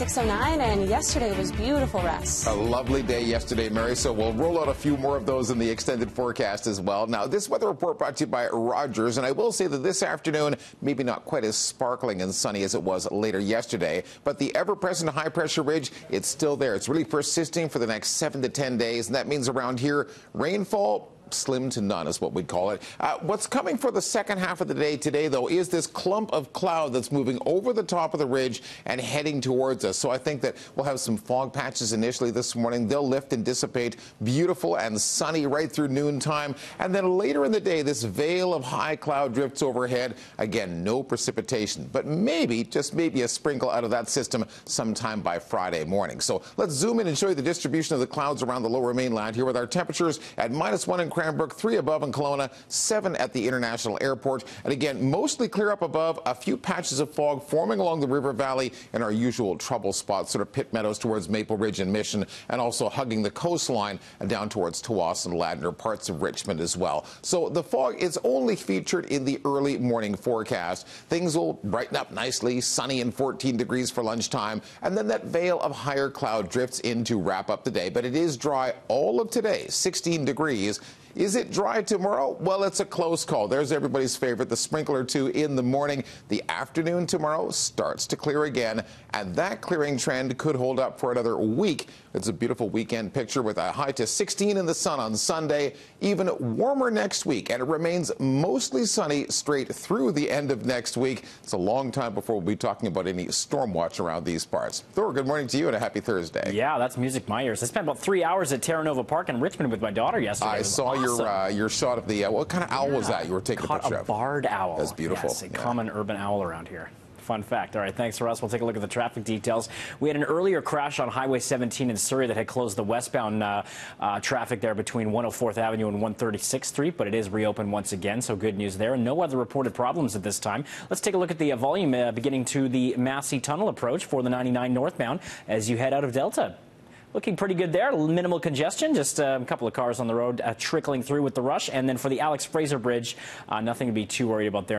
at 6.09, and yesterday was beautiful, Russ. A lovely day yesterday, Mary, so we'll roll out a few more of those in the extended forecast as well. Now, this weather report brought to you by Rogers, and I will say that this afternoon, maybe not quite as sparkling and sunny as it was later yesterday, but the ever-present high-pressure ridge, it's still there. It's really persisting for the next 7 to 10 days, and that means around here, rainfall slim to none is what we'd call it. Uh, what's coming for the second half of the day today, though, is this clump of cloud that's moving over the top of the ridge and heading towards us. So I think that we'll have some fog patches initially this morning. They'll lift and dissipate. Beautiful and sunny right through noontime. And then later in the day, this veil of high cloud drifts overhead. Again, no precipitation, but maybe, just maybe a sprinkle out of that system sometime by Friday morning. So let's zoom in and show you the distribution of the clouds around the lower mainland here with our temperatures at minus one in Cranbrook, three above in Kelowna, seven at the International Airport. And again, mostly clear up above, a few patches of fog forming along the river valley in our usual trouble spots, sort of Pitt Meadows towards Maple Ridge and Mission, and also hugging the coastline and down towards Tsawwassen and Ladner, parts of Richmond as well. So the fog is only featured in the early morning forecast. Things will brighten up nicely, sunny and 14 degrees for lunchtime, and then that veil of higher cloud drifts in to wrap up the day. But it is dry all of today, 16 degrees. Is it dry tomorrow? Well, it's a close call. There's everybody's favorite, the sprinkle or two in the morning. The afternoon tomorrow starts to clear again, and that clearing trend could hold up for another week. It's a beautiful weekend picture with a high to 16 in the sun on Sunday, even warmer next week, and it remains mostly sunny straight through the end of next week. It's a long time before we'll be talking about any storm watch around these parts. Thor, good morning to you and a happy Thursday. Yeah, that's music my ears. I spent about three hours at Terra Nova Park in Richmond with my daughter yesterday. I saw awesome. Your uh, your shot of the uh, what kind of owl yeah. was that you were taking Caught a picture a barred owl. That's beautiful. Yes, a yeah. common urban owl around here. Fun fact. All right, thanks for us. We'll take a look at the traffic details. We had an earlier crash on Highway 17 in Surrey that had closed the westbound uh, uh, traffic there between 104th Avenue and 136th Street, but it is reopened once again, so good news there. And no other reported problems at this time. Let's take a look at the uh, volume uh, beginning to the Massey Tunnel approach for the 99 northbound as you head out of Delta. Looking pretty good there. Minimal congestion, just uh, a couple of cars on the road uh, trickling through with the rush. And then for the Alex Fraser Bridge, uh, nothing to be too worried about there.